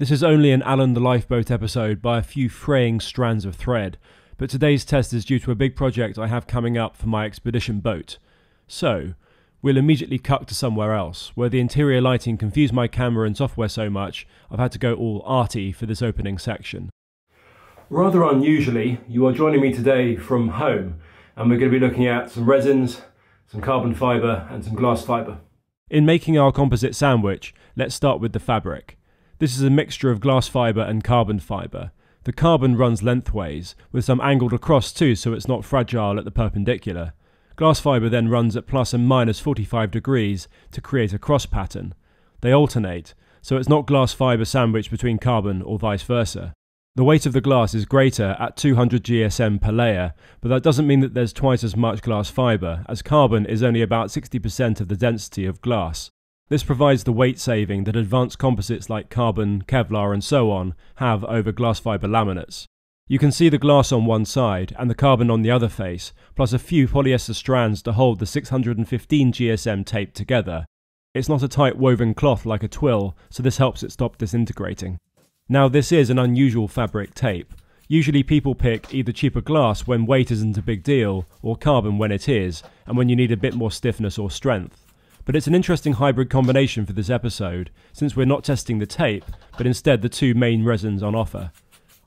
This is only an Alan the Lifeboat episode by a few fraying strands of thread, but today's test is due to a big project I have coming up for my expedition boat. So, we'll immediately cut to somewhere else, where the interior lighting confused my camera and software so much I've had to go all arty for this opening section. Rather unusually, you are joining me today from home, and we're going to be looking at some resins, some carbon fibre, and some glass fibre. In making our composite sandwich, let's start with the fabric. This is a mixture of glass fibre and carbon fibre. The carbon runs lengthways, with some angled across too so it's not fragile at the perpendicular. Glass fibre then runs at plus and minus 45 degrees to create a cross pattern. They alternate, so it's not glass fibre sandwiched between carbon or vice versa. The weight of the glass is greater at 200 GSM per layer, but that doesn't mean that there's twice as much glass fibre, as carbon is only about 60% of the density of glass. This provides the weight saving that advanced composites like carbon, Kevlar, and so on have over glass fibre laminates. You can see the glass on one side and the carbon on the other face, plus a few polyester strands to hold the 615 GSM tape together. It's not a tight woven cloth like a twill, so this helps it stop disintegrating. Now, this is an unusual fabric tape. Usually, people pick either cheaper glass when weight isn't a big deal, or carbon when it is, and when you need a bit more stiffness or strength. But it's an interesting hybrid combination for this episode, since we're not testing the tape, but instead the two main resins on offer.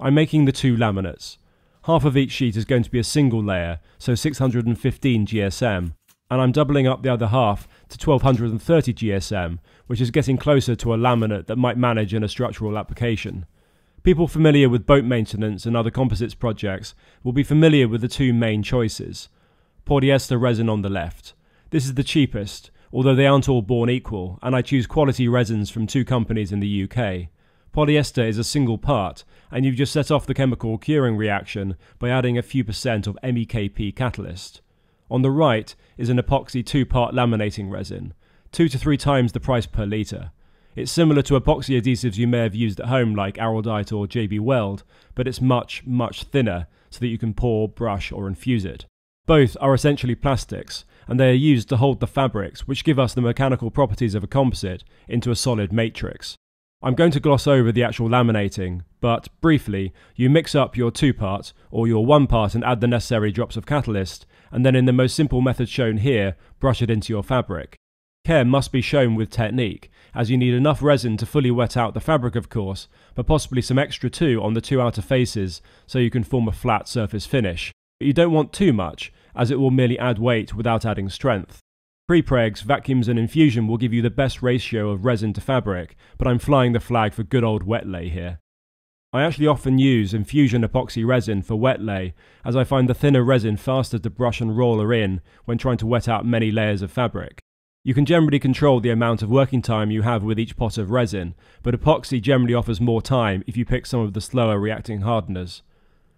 I'm making the two laminates. Half of each sheet is going to be a single layer, so 615 GSM, and I'm doubling up the other half to 1230 GSM, which is getting closer to a laminate that might manage in a structural application. People familiar with boat maintenance and other composites projects will be familiar with the two main choices. Polyester resin on the left. This is the cheapest, although they aren't all born equal, and I choose quality resins from two companies in the UK. Polyester is a single part, and you've just set off the chemical curing reaction by adding a few percent of MEKP catalyst. On the right is an epoxy two part laminating resin, two to three times the price per litre. It's similar to epoxy adhesives you may have used at home like Araldite or JB Weld, but it's much, much thinner so that you can pour, brush, or infuse it. Both are essentially plastics, and they are used to hold the fabrics, which give us the mechanical properties of a composite, into a solid matrix. I'm going to gloss over the actual laminating, but briefly, you mix up your two part or your one part and add the necessary drops of catalyst, and then in the most simple method shown here, brush it into your fabric. Care must be shown with technique, as you need enough resin to fully wet out the fabric, of course, but possibly some extra too on the two outer faces so you can form a flat surface finish. But you don't want too much, as it will merely add weight without adding strength. Pre-pregs, vacuums and infusion will give you the best ratio of resin to fabric, but I'm flying the flag for good old wet lay here. I actually often use infusion epoxy resin for wet lay, as I find the thinner resin faster to brush and roller in when trying to wet out many layers of fabric. You can generally control the amount of working time you have with each pot of resin, but epoxy generally offers more time if you pick some of the slower reacting hardeners.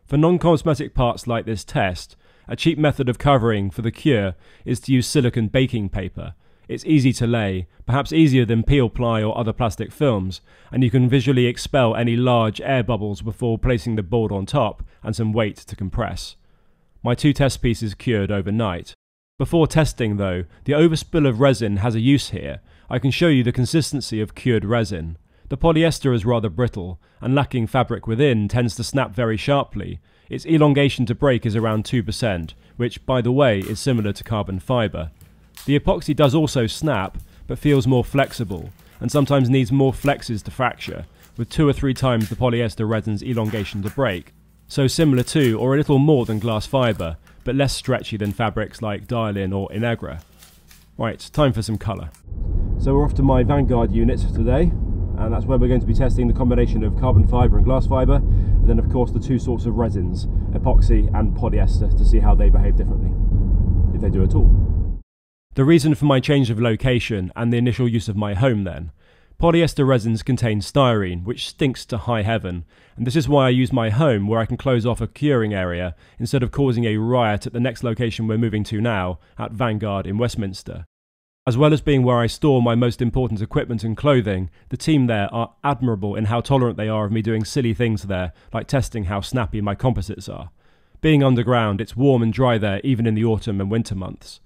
For non-cosmetic parts like this test, a cheap method of covering for the cure is to use silicone baking paper. It's easy to lay, perhaps easier than peel ply or other plastic films, and you can visually expel any large air bubbles before placing the board on top and some weight to compress. My two test pieces cured overnight. Before testing though, the overspill of resin has a use here. I can show you the consistency of cured resin. The polyester is rather brittle, and lacking fabric within tends to snap very sharply, its elongation to break is around 2%, which, by the way, is similar to carbon fibre. The epoxy does also snap, but feels more flexible, and sometimes needs more flexes to fracture, with two or three times the polyester resin's elongation to break. So similar to, or a little more than glass fibre, but less stretchy than fabrics like Dylan or Innegra. Right, time for some colour. So we're off to my Vanguard unit today, and that's where we're going to be testing the combination of carbon fibre and glass fibre, and then of course the two sorts of resins, epoxy and polyester, to see how they behave differently, if they do at all. The reason for my change of location and the initial use of my home then. Polyester resins contain styrene, which stinks to high heaven, and this is why I use my home where I can close off a curing area instead of causing a riot at the next location we're moving to now, at Vanguard in Westminster. As well as being where I store my most important equipment and clothing, the team there are admirable in how tolerant they are of me doing silly things there, like testing how snappy my composites are. Being underground, it's warm and dry there even in the autumn and winter months.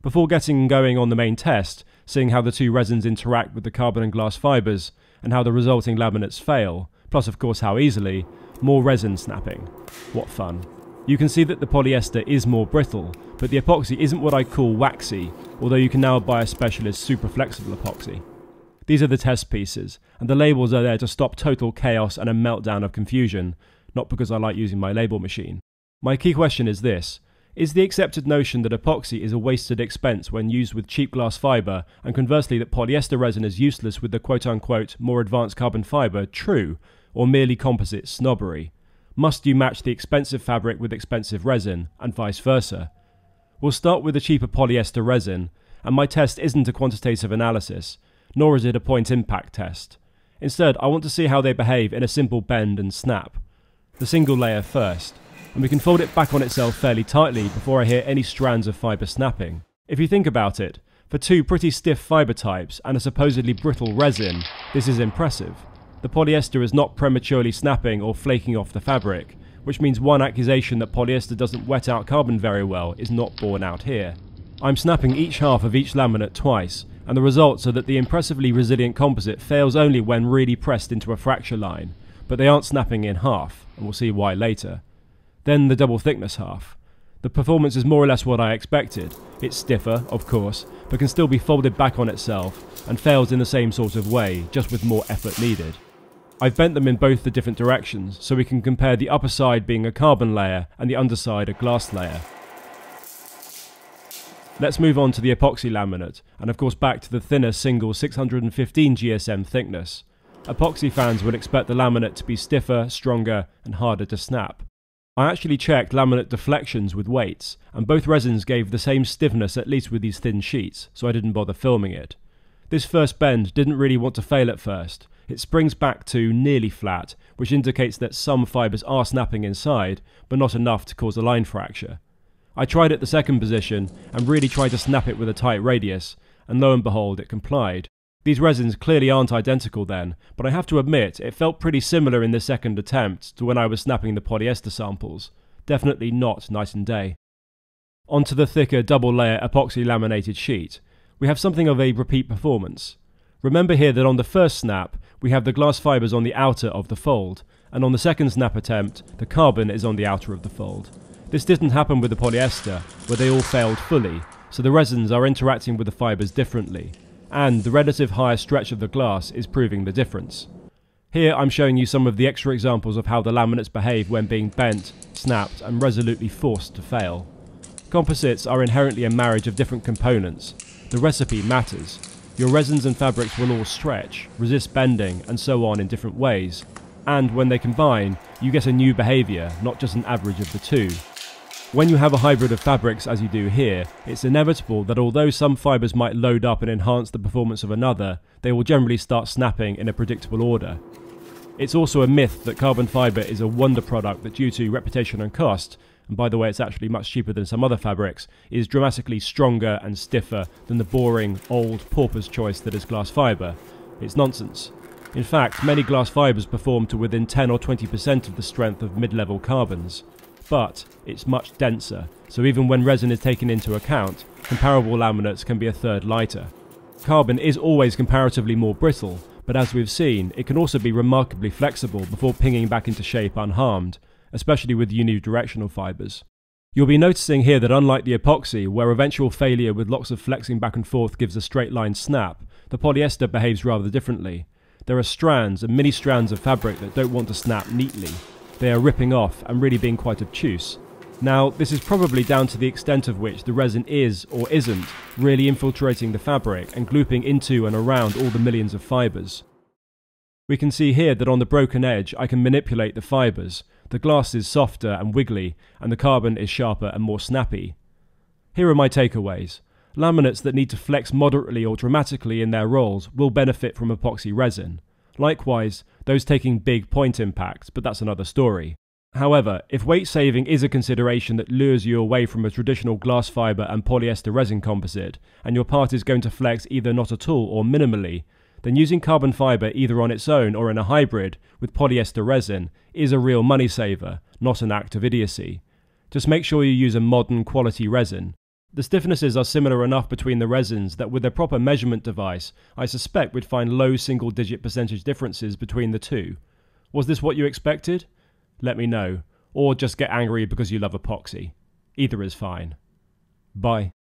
Before getting going on the main test, seeing how the two resins interact with the carbon and glass fibres, and how the resulting laminates fail, plus of course how easily, more resin snapping. What fun. You can see that the polyester is more brittle, but the epoxy isn't what I call waxy, although you can now buy a specialist super flexible epoxy. These are the test pieces, and the labels are there to stop total chaos and a meltdown of confusion, not because I like using my label machine. My key question is this Is the accepted notion that epoxy is a wasted expense when used with cheap glass fibre, and conversely that polyester resin is useless with the quote unquote more advanced carbon fibre true, or merely composite snobbery? Must you match the expensive fabric with expensive resin, and vice versa? We'll start with the cheaper polyester resin, and my test isn't a quantitative analysis, nor is it a point impact test. Instead, I want to see how they behave in a simple bend and snap. The single layer first and we can fold it back on itself fairly tightly before I hear any strands of fibre snapping. If you think about it, for two pretty stiff fibre types and a supposedly brittle resin, this is impressive. The polyester is not prematurely snapping or flaking off the fabric, which means one accusation that polyester doesn't wet out carbon very well is not borne out here. I'm snapping each half of each laminate twice, and the results are that the impressively resilient composite fails only when really pressed into a fracture line, but they aren't snapping in half, and we'll see why later. Then the double thickness half. The performance is more or less what I expected. It's stiffer, of course, but can still be folded back on itself, and fails in the same sort of way, just with more effort needed. I've bent them in both the different directions, so we can compare the upper side being a carbon layer and the underside a glass layer. Let's move on to the epoxy laminate, and of course back to the thinner single 615 GSM thickness. Epoxy fans would expect the laminate to be stiffer, stronger, and harder to snap. I actually checked laminate deflections with weights, and both resins gave the same stiffness at least with these thin sheets, so I didn't bother filming it. This first bend didn't really want to fail at first. It springs back to nearly flat, which indicates that some fibres are snapping inside, but not enough to cause a line fracture. I tried at the second position and really tried to snap it with a tight radius, and lo and behold, it complied. These resins clearly aren't identical then, but I have to admit it felt pretty similar in the second attempt to when I was snapping the polyester samples. Definitely not night and day. Onto the thicker double layer epoxy laminated sheet, we have something of a repeat performance. Remember here that on the first snap, we have the glass fibres on the outer of the fold, and on the second snap attempt, the carbon is on the outer of the fold. This didn't happen with the polyester, where they all failed fully, so the resins are interacting with the fibres differently and the relative higher stretch of the glass is proving the difference. Here I'm showing you some of the extra examples of how the laminates behave when being bent, snapped and resolutely forced to fail. Composites are inherently a marriage of different components. The recipe matters. Your resins and fabrics will all stretch, resist bending and so on in different ways. And when they combine, you get a new behaviour, not just an average of the two. When you have a hybrid of fabrics as you do here, it's inevitable that although some fibres might load up and enhance the performance of another, they will generally start snapping in a predictable order. It's also a myth that carbon fibre is a wonder product that due to reputation and cost, and by the way it's actually much cheaper than some other fabrics, is dramatically stronger and stiffer than the boring, old, pauper's choice that is glass fibre. It's nonsense. In fact, many glass fibres perform to within 10 or 20% of the strength of mid-level carbons but it's much denser, so even when resin is taken into account, comparable laminates can be a third lighter. Carbon is always comparatively more brittle, but as we've seen, it can also be remarkably flexible before pinging back into shape unharmed, especially with unidirectional fibres. You'll be noticing here that unlike the epoxy, where eventual failure with lots of flexing back and forth gives a straight line snap, the polyester behaves rather differently. There are strands and mini strands of fabric that don't want to snap neatly, they are ripping off and really being quite obtuse. Now, this is probably down to the extent of which the resin is, or isn't, really infiltrating the fabric and glooping into and around all the millions of fibres. We can see here that on the broken edge I can manipulate the fibres, the glass is softer and wiggly, and the carbon is sharper and more snappy. Here are my takeaways. Laminates that need to flex moderately or dramatically in their roles will benefit from epoxy resin. Likewise, those taking big point impacts, but that's another story. However, if weight saving is a consideration that lures you away from a traditional glass fibre and polyester resin composite, and your part is going to flex either not at all or minimally, then using carbon fibre either on its own or in a hybrid with polyester resin is a real money saver, not an act of idiocy. Just make sure you use a modern quality resin. The stiffnesses are similar enough between the resins that with a proper measurement device, I suspect we'd find low single digit percentage differences between the two. Was this what you expected? Let me know, or just get angry because you love epoxy. Either is fine. Bye.